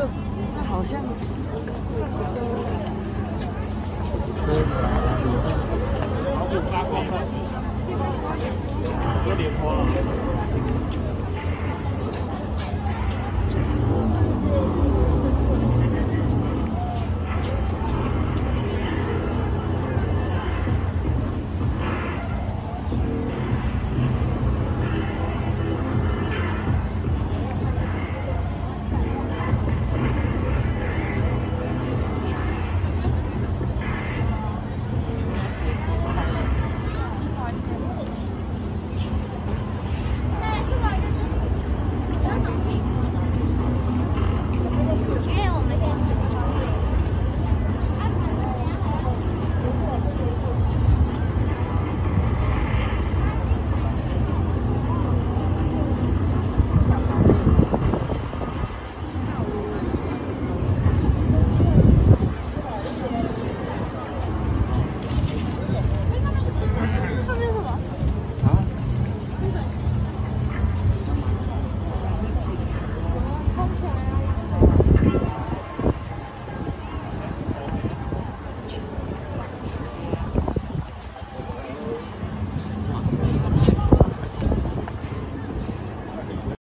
这好像都是都了。